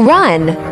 Run.